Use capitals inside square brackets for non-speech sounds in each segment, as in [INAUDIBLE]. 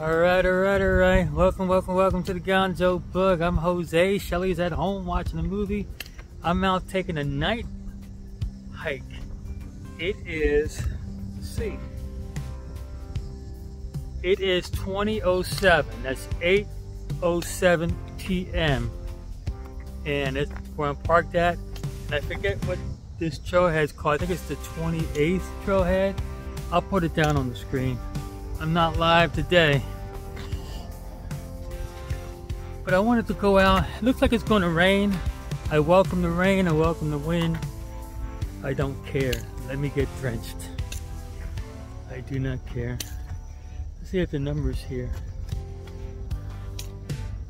Alright, alright, alright. Welcome, welcome, welcome to the Gonzo Book. I'm Jose. Shelly's at home watching a movie. I'm out taking a night hike. It is, see. It is 2007. That's 8.07 p.m. And it's where I'm parked at. And I forget what this trailhead's called. I think it's the 28th trailhead. I'll put it down on the screen. I'm not live today. But I wanted to go out. It looks like it's going to rain. I welcome the rain. I welcome the wind. I don't care. Let me get drenched. I do not care. Let's see if the number's here.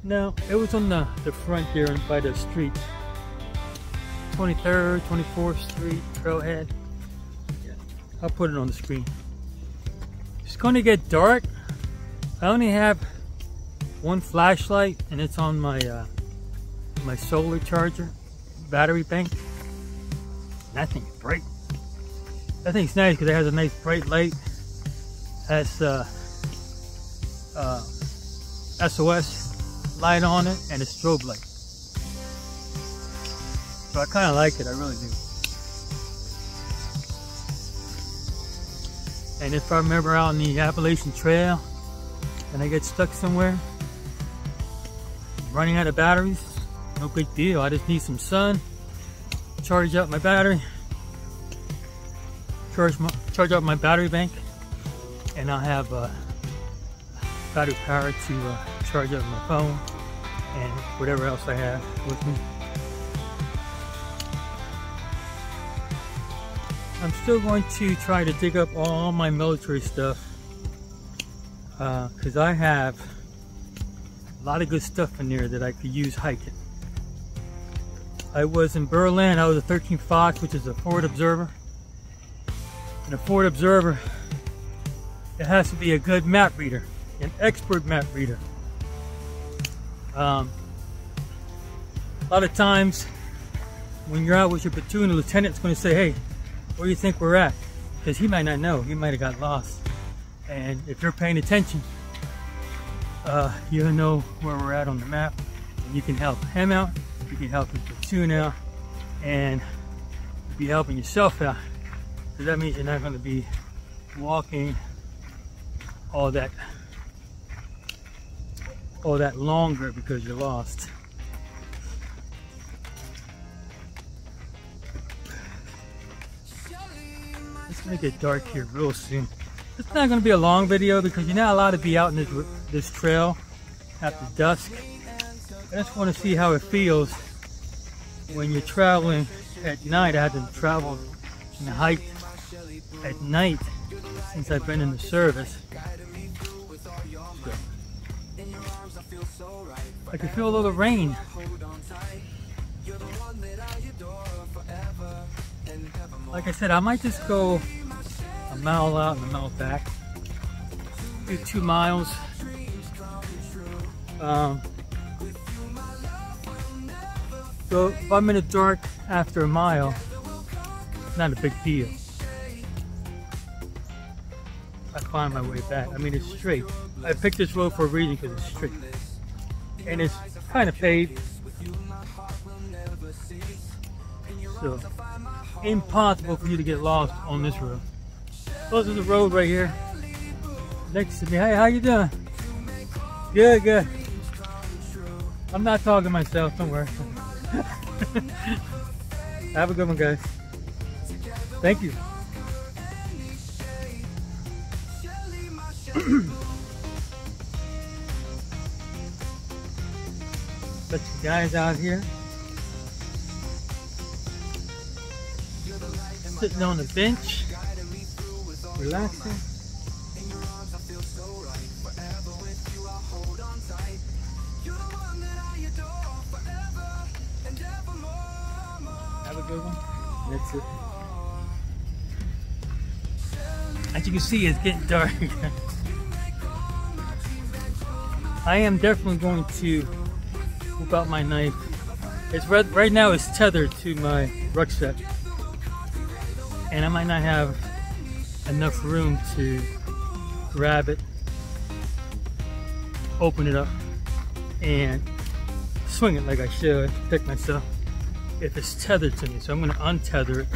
No, it was on the, the front here by the street. 23rd, 24th Street, Trailhead. Yeah, I'll put it on the screen. To get dark. I only have one flashlight and it's on my uh, my solar charger battery bank. That thing's bright. That thing's nice because it has a nice bright light. Has uh, uh, SOS light on it and a strobe light. So I kind of like it, I really do. And if I remember out on the Appalachian Trail and I get stuck somewhere, running out of batteries, no big deal. I just need some sun, charge up my battery, charge my, charge up my battery bank, and I'll have uh, battery power to uh, charge up my phone and whatever else I have with me. I'm still going to try to dig up all my military stuff because uh, I have a lot of good stuff in there that I could use hiking. I was in Berlin, I was a 13 Fox, which is a forward observer. And a forward observer, it has to be a good map reader, an expert map reader. Um, a lot of times when you're out with your platoon, the lieutenant's going to say, hey, where you think we're at? Because he might not know. He might have got lost. And if you're paying attention, uh, you'll know where we're at on the map. And you can help him out. You can help your platoon out. And be helping yourself out. So that means you're not going to be walking all that all that longer because you're lost. It's gonna get dark here real soon. It's not gonna be a long video because you're not allowed to be out in this, this trail after dusk. I just wanna see how it feels when you're traveling at night. I had to travel and hike at night since I've been in the service. I can feel a little rain. Like I said, I might just go a mile out and a mile back. Do two miles. Um, so if I'm in the dark after a mile, not a big deal. I find my way back. I mean, it's straight. I picked this road for a reason because it's straight. And it's kind of paved. So, impossible for you to get lost on this road. This is the road right here. Next to me. Hey, how you doing? Good, good. I'm not talking to myself, don't worry. [LAUGHS] Have a good one, guys. Thank you. [CLEARS THROAT] But you guys out here sitting on the bench, relaxing. Have a good one. That's it. As you can see, it's getting dark. [LAUGHS] I am definitely going to whip out my knife. It's right, right now it's tethered to my rucksack. And I might not have enough room to grab it open it up and swing it like I should, pick myself, if it's tethered to me. So I'm gonna untether it.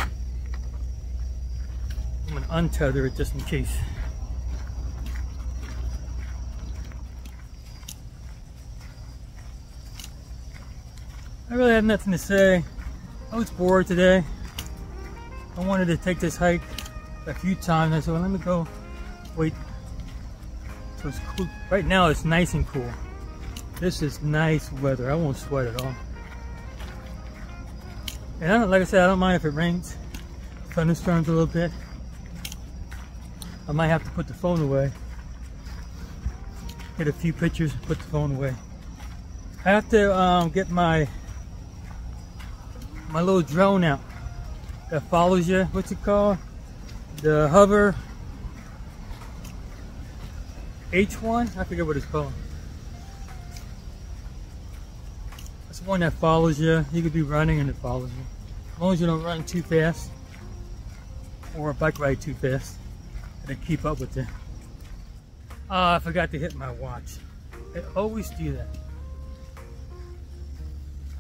I'm gonna untether it just in case. I really have nothing to say. I was bored today. I wanted to take this hike a few times. I said, well, let me go wait. So it's cool. Right now it's nice and cool. This is nice weather. I won't sweat at all. And I don't, like I said, I don't mind if it rains, thunderstorms a little bit. I might have to put the phone away. Get a few pictures, and put the phone away. I have to um, get my my little drone out that follows you. What's it called? The hover H1? I forget what it's called. It's one that follows you. You could be running and it follows you. As long as you don't run too fast or bike ride too fast. And keep up with it. Ah, oh, I forgot to hit my watch. I always do that.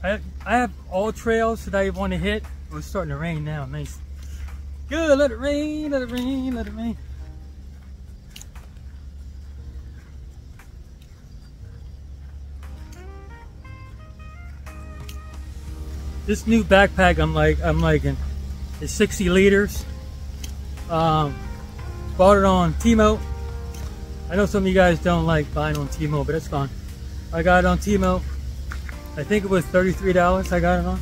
I, I have AllTrails that I want to hit. It's starting to rain now. Nice. Good. Let it rain. Let it rain. Let it rain. This new backpack I'm like I'm liking. It's 60 liters. Um, bought it on Temu. I know some of you guys don't like buying on Temu, but it's fine. I got it on Temu. I think it was $33 I got it on.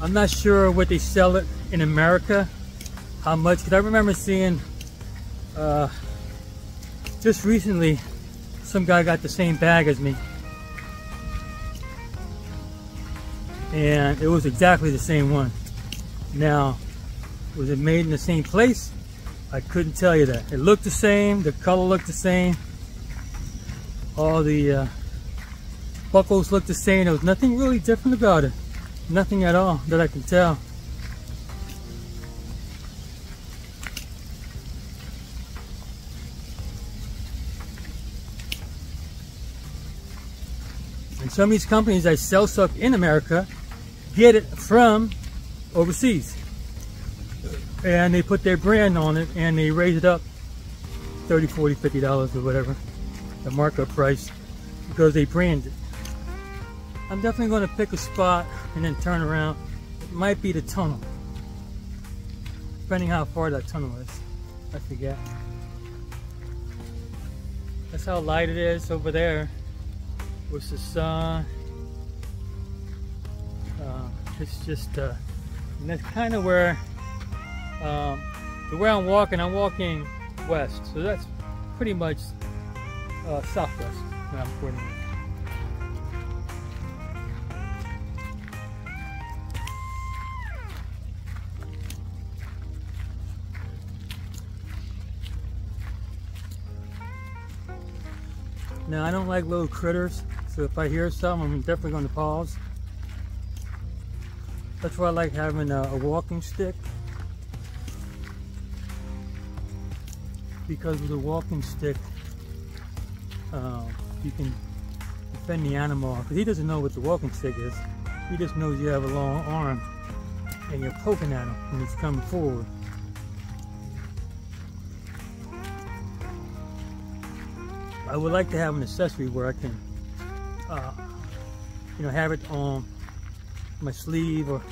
I'm not sure what they sell it in America, how much, because I remember seeing uh, just recently some guy got the same bag as me. And it was exactly the same one. Now, was it made in the same place? I couldn't tell you that. It looked the same, the color looked the same. All the uh, buckles looked the same. There was nothing really different about it. Nothing at all that I can tell. And some of these companies that sell stuff in America get it from overseas. And they put their brand on it and they raise it up 30, 40, 50 dollars or whatever, the markup price, because they brand it. I'm definitely going to pick a spot and then turn around. It might be the tunnel. Depending how far that tunnel is. I forget. That's how light it is over there. With the sun. Uh, it's just, uh, and that's kind of where, um, the way I'm walking, I'm walking west. So that's pretty much uh, southwest I'm pointing Now I don't like little critters, so if I hear something, I'm definitely going to pause. That's why I like having a, a walking stick. Because with a walking stick, uh, you can defend the animal. Because he doesn't know what the walking stick is. He just knows you have a long arm and you're poking at him when he's coming forward. I would like to have an accessory where I can, uh, you know, have it on my sleeve or,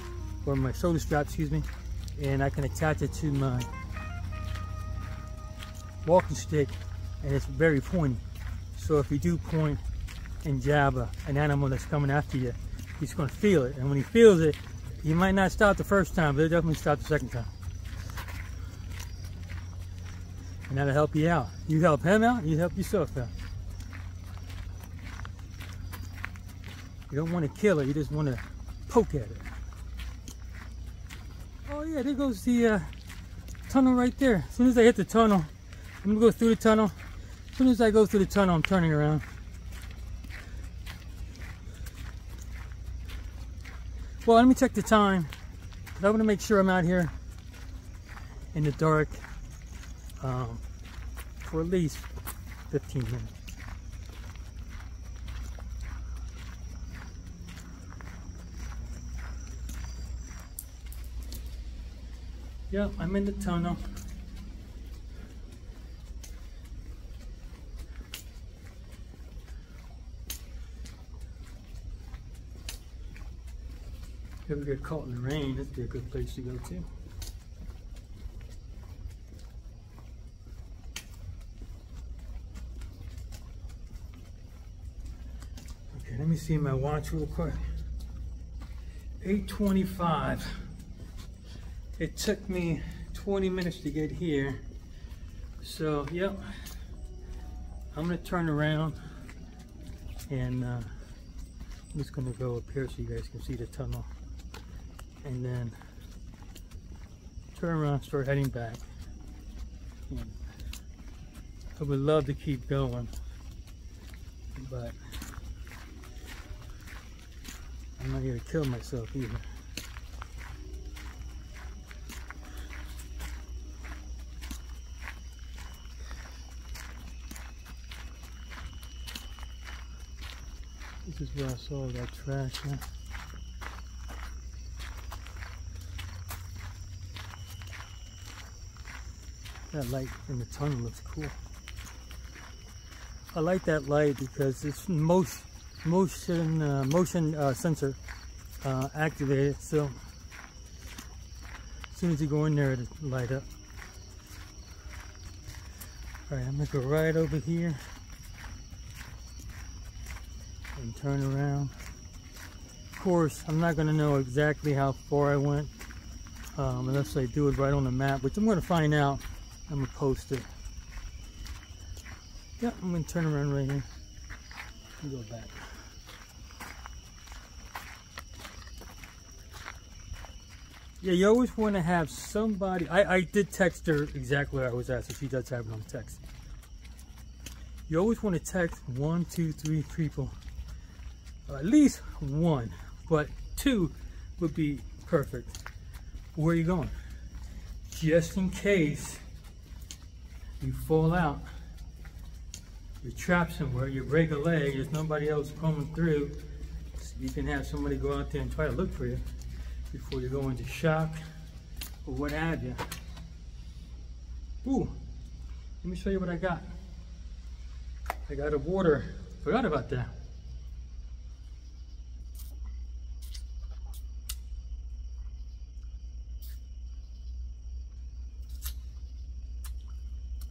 or my shoulder strap, excuse me, and I can attach it to my walking stick and it's very pointy. So if you do point and jab a, an animal that's coming after you, he's going to feel it. And when he feels it, he might not stop the first time, but he'll definitely stop the second time. And that'll help you out. You help him out, you help yourself out. You don't want to kill it, you just want to poke at it. Oh yeah, there goes the uh, tunnel right there. As soon as I hit the tunnel, I'm gonna go through the tunnel. As soon as I go through the tunnel, I'm turning around. Well, let me check the time. I want to make sure I'm out here in the dark um, for at least 15 minutes. Yeah, I'm in the tunnel. If we get caught in the rain, that'd be a good place to go to. Let me see my watch real quick. 825. It took me 20 minutes to get here. So, yep. I'm gonna turn around and uh, I'm just gonna go up here so you guys can see the tunnel and then turn around start heading back and I would love to keep going but I'm not to kill myself either This is where I saw that trash. Huh? That light in the tunnel looks cool. I like that light because it's motion motion uh, motion uh, sensor uh, activated. So as soon as you go in there, it'll light up. All right, I'm gonna go right over here and turn around. Of course, I'm not gonna know exactly how far I went um, unless I do it right on the map, which I'm gonna find out I'm gonna post it. Yeah, I'm gonna turn around right here and go back. Yeah, you always want to have somebody. I, I did text her exactly where I was so she does have it on text. You always want to text one, two, three people. at least one, but two would be perfect. Where are you going? Just in case you fall out, you're trapped somewhere, you break a leg, there's nobody else coming through, so you can have somebody go out there and try to look for you before you go into shock or what have you. Ooh, let me show you what I got. I got a water, forgot about that.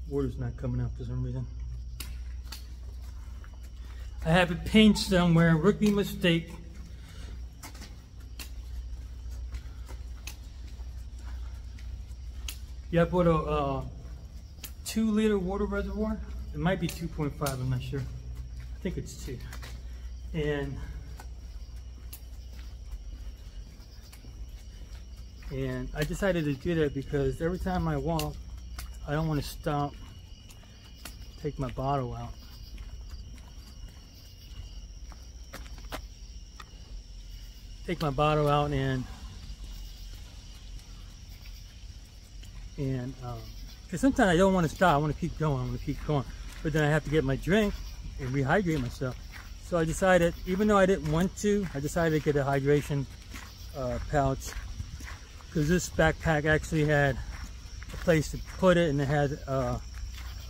Water's not coming out for some reason. I have it pinned somewhere, rookie mistake. Yeah, I bought a uh, two liter water reservoir. It might be 2.5, I'm not sure. I think it's two. And and I decided to do that because every time I walk, I don't want to stop, take my bottle out. Take my bottle out and and um, because sometimes I don't want to stop. I want to keep going. I want to keep going, but then I have to get my drink and rehydrate myself. So I decided, even though I didn't want to, I decided to get a hydration uh, pouch because this backpack actually had a place to put it and it had a,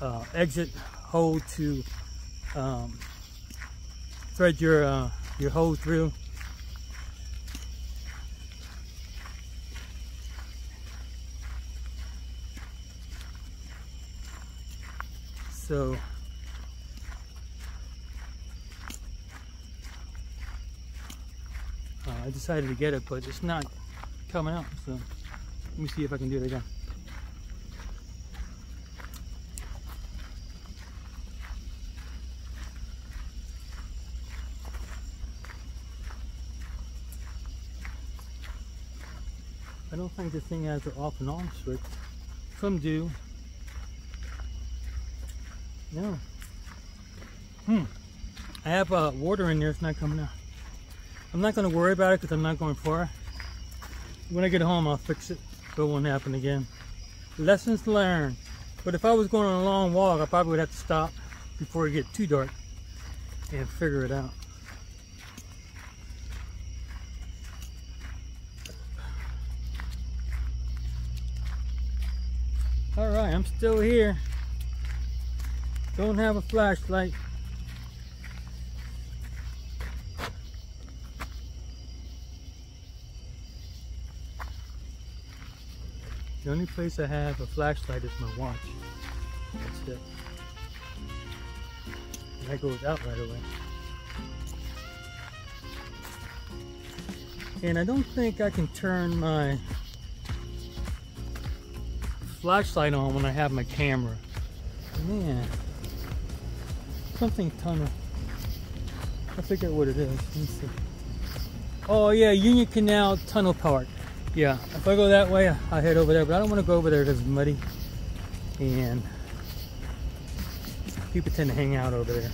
a exit hole to um, thread your uh, your hole through. So uh, I decided to get it, but it's not coming out. So let me see if I can do it again. I don't think this thing has an off and on switch. Some do. No. Hmm. I have uh, water in there. It's not coming out. I'm not going to worry about it because I'm not going far. When I get home, I'll fix it. So it won't happen again. Lessons learned. But if I was going on a long walk, I probably would have to stop before it get too dark and figure it out. All right, I'm still here. Don't have a flashlight. The only place I have a flashlight is my watch. That's it. That goes out right away. And I don't think I can turn my flashlight on when I have my camera. Man, something tunnel. I figure what it is. Let me see. Oh yeah, Union Canal Tunnel Park. Yeah, if I go that way, I'll head over there. But I don't want to go over there because it's muddy. And people tend to hang out over there.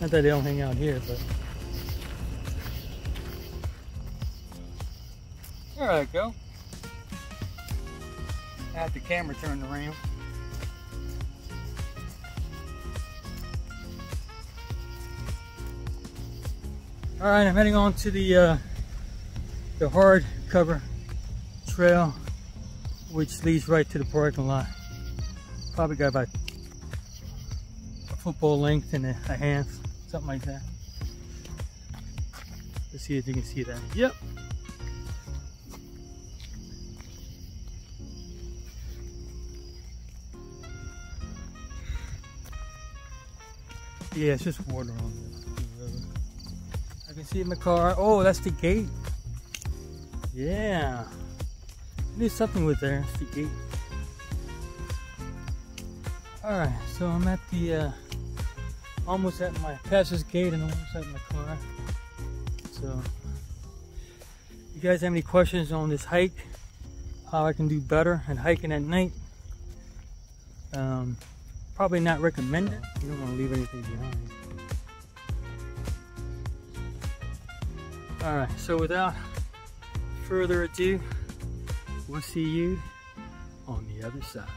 Not that they don't hang out here, but. There I go. I have the camera turned around. All right, I'm heading on to the uh, the hard cover trail, which leads right to the parking lot. Probably got about a football length and a, a half, something like that. Let's see if you can see that. Yep, Yeah, it's just water on the road. I can see in my car. Oh, that's the gate. Yeah. There's something with there. It's the gate. Alright, so I'm at the, uh, almost at my passer's gate and almost at my car. So, you guys have any questions on this hike? How I can do better at hiking at night? Um, Probably not recommend it. You don't want to leave anything behind. Alright, so without further ado, we'll see you on the other side.